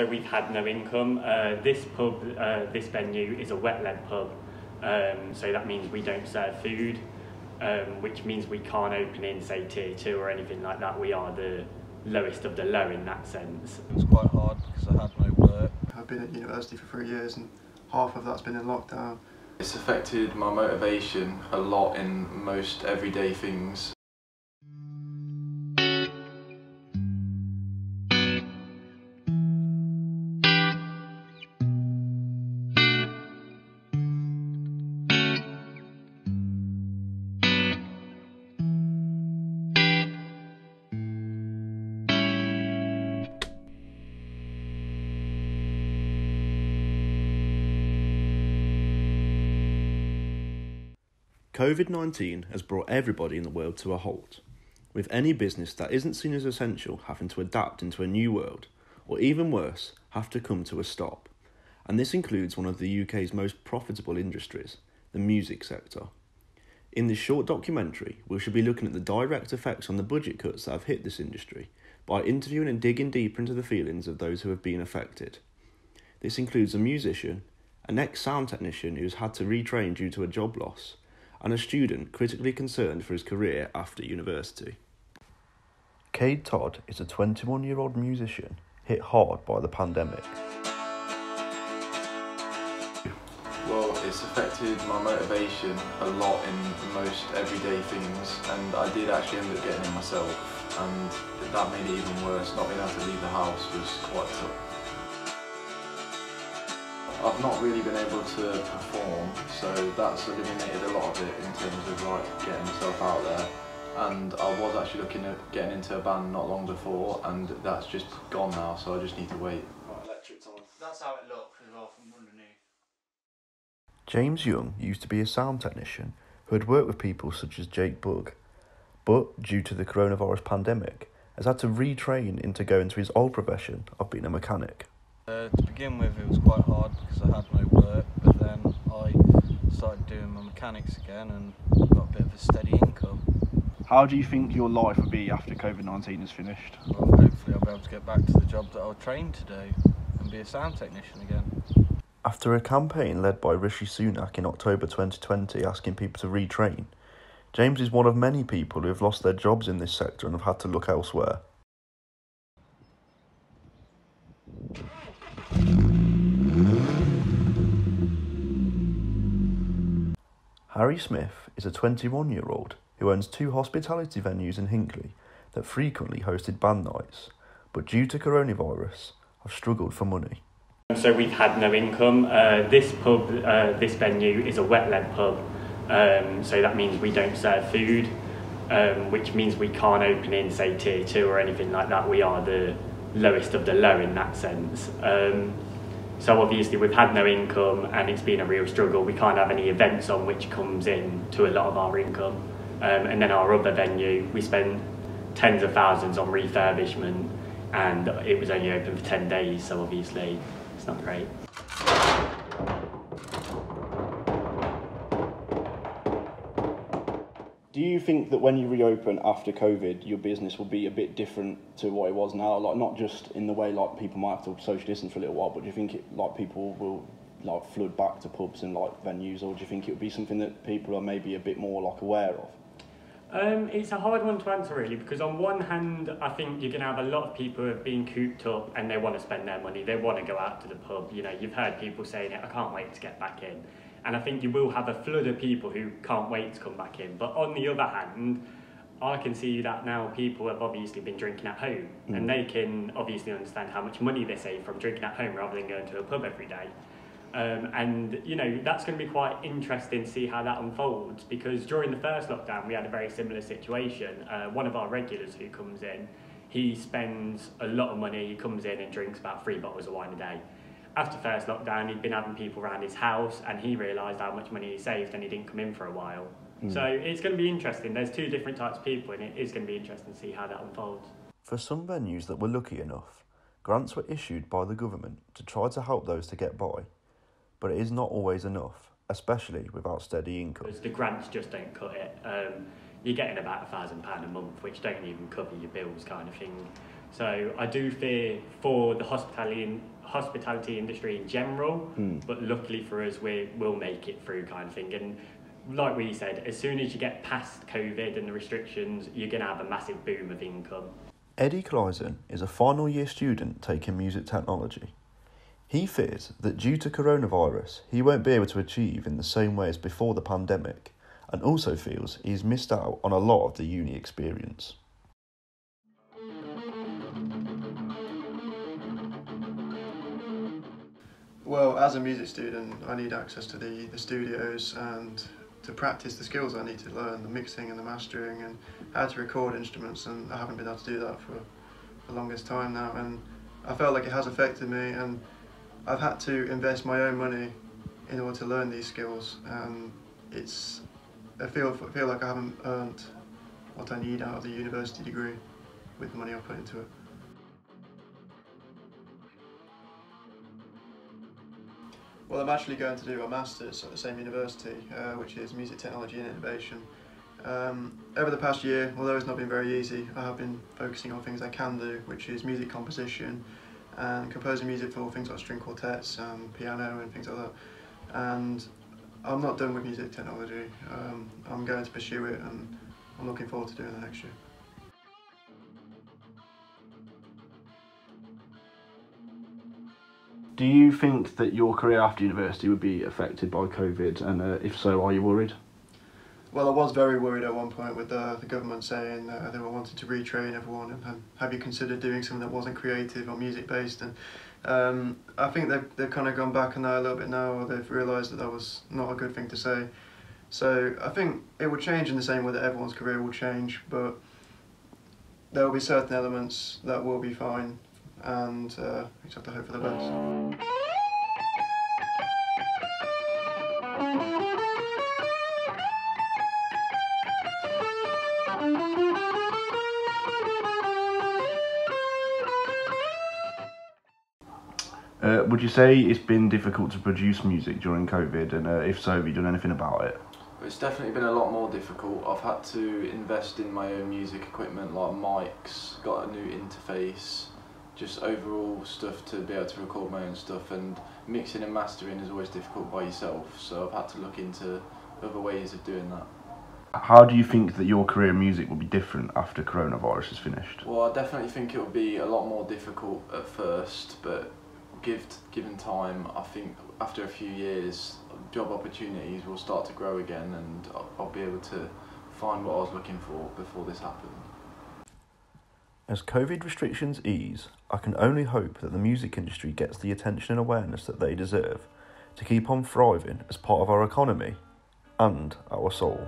So we've had no income. Uh, this pub, uh, this venue is a wet-led pub, um, so that means we don't serve food, um, which means we can't open in, say, tier two or anything like that. We are the lowest of the low in that sense. It was quite hard because I had no work. I've been at university for three years and half of that's been in lockdown. It's affected my motivation a lot in most everyday things. COVID 19 has brought everybody in the world to a halt, with any business that isn't seen as essential having to adapt into a new world, or even worse, have to come to a stop. And this includes one of the UK's most profitable industries, the music sector. In this short documentary, we shall be looking at the direct effects on the budget cuts that have hit this industry by interviewing and digging deeper into the feelings of those who have been affected. This includes a musician, an ex sound technician who has had to retrain due to a job loss, and a student critically concerned for his career after university. Cade Todd is a 21 year old musician hit hard by the pandemic. Well, it's affected my motivation a lot in most everyday things, and I did actually end up getting it myself, and that made it even worse. Not being able to leave the house was quite tough. I've not really been able to perform, so that's eliminated a lot of it in terms of like getting myself out there. And I was actually looking at getting into a band not long before, and that's just gone now, so I just need to wait. Right, electric's on. That's how it looks as well from underneath. James Young used to be a sound technician who had worked with people such as Jake Bugg, but due to the coronavirus pandemic, has had to retrain into going to his old profession of being a mechanic. Uh, to begin with, it was quite hard because I had no work, but then I started doing my mechanics again and got a bit of a steady income. How do you think your life will be after COVID 19 is finished? Well, hopefully, I'll be able to get back to the job that I was trained to do and be a sound technician again. After a campaign led by Rishi Sunak in October 2020 asking people to retrain, James is one of many people who have lost their jobs in this sector and have had to look elsewhere. Harry Smith is a 21 year old who owns two hospitality venues in Hinckley that frequently hosted band nights, but due to coronavirus, have struggled for money. So we've had no income. Uh, this pub, uh, this venue is a wet-led pub, um, so that means we don't serve food, um, which means we can't open in, say, tier two or anything like that. We are the lowest of the low in that sense. Um, so obviously we've had no income and it's been a real struggle. We can't have any events on which comes in to a lot of our income. Um, and then our other venue, we spent tens of thousands on refurbishment and it was only open for 10 days, so obviously it's not great. Do you think that when you reopen after COVID, your business will be a bit different to what it was now? Like not just in the way like people might have to social distance for a little while, but do you think it, like people will like flood back to pubs and like venues, or do you think it would be something that people are maybe a bit more like aware of? Um, it's a hard one to answer really because on one hand I think you're going to have a lot of people who have been cooped up and they want to spend their money, they want to go out to the pub. You know, you've heard people saying it, I can't wait to get back in. And I think you will have a flood of people who can't wait to come back in. But on the other hand, I can see that now people have obviously been drinking at home mm. and they can obviously understand how much money they save from drinking at home rather than going to a pub every day. Um, and you know that's going to be quite interesting to see how that unfolds because during the first lockdown we had a very similar situation. Uh, one of our regulars who comes in, he spends a lot of money. He comes in and drinks about three bottles of wine a day. After first lockdown, he'd been having people around his house, and he realised how much money he saved, and he didn't come in for a while. Mm. So it's going to be interesting. There's two different types of people, and it is going to be interesting to see how that unfolds. For some venues that were lucky enough, grants were issued by the government to try to help those to get by but it is not always enough, especially without steady income. Because the grants just don't cut it. Um, you're getting about a thousand pound a month, which don't even cover your bills, kind of thing. So I do fear for the hospitality hospitality industry in general, Mm. but luckily for us, we will make it through kind of thing. And like we said, as soon as you get past COVID and the restrictions, you're going to have a massive boom of income. Eddie Kleisen is a final year student taking music technology. He fears that due to coronavirus, he won't be able to achieve in the same way as before the pandemic, and also feels he's missed out on a lot of the uni experience. Well, as a music student, I need access to the, the studios and to practice the skills I need to learn, the mixing and the mastering and how to record instruments and I haven't been able to do that for the longest time now and I felt like it has affected me and I've had to invest my own money in order to learn these skills and it's I feel feel like I haven't earned what I need out of the university degree with the money I put into it. Well, I'm actually going to do a master's at the same university, uh, which is Music Technology and Innovation. Um, over the past year, although it's not been very easy, I have been focusing on things I can do, which is music composition and composing music for things like string quartets and piano and things like that. And I'm not done with music technology. Um, I'm going to pursue it and I'm looking forward to doing that next year. Do you think that your career after university would be affected by COVID, and uh, if so, are you worried? Well, I was very worried at one point with uh, the government saying that they were wanting to retrain everyone and, and have you considered doing something that wasn't creative or music based and um, I think they've, they've kind of gone back on that a little bit now or they've realised that that was not a good thing to say. So I think it will change in the same way that everyone's career will change but there will be certain elements that will be fine and uh, we just have to hope for the best. Uh, would you say it's been difficult to produce music during COVID, and uh, if so, have you done anything about it? It's definitely been a lot more difficult. I've had to invest in my own music equipment like mics, got a new interface, just overall stuff to be able to record my own stuff and mixing and mastering is always difficult by yourself so I've had to look into other ways of doing that. How do you think that your career in music will be different after coronavirus is finished? Well I definitely think it will be a lot more difficult at first but give, given time I think after a few years job opportunities will start to grow again and I'll, I'll be able to find what I was looking for before this happened. As COVID restrictions ease, I can only hope that the music industry gets the attention and awareness that they deserve to keep on thriving as part of our economy and our soul.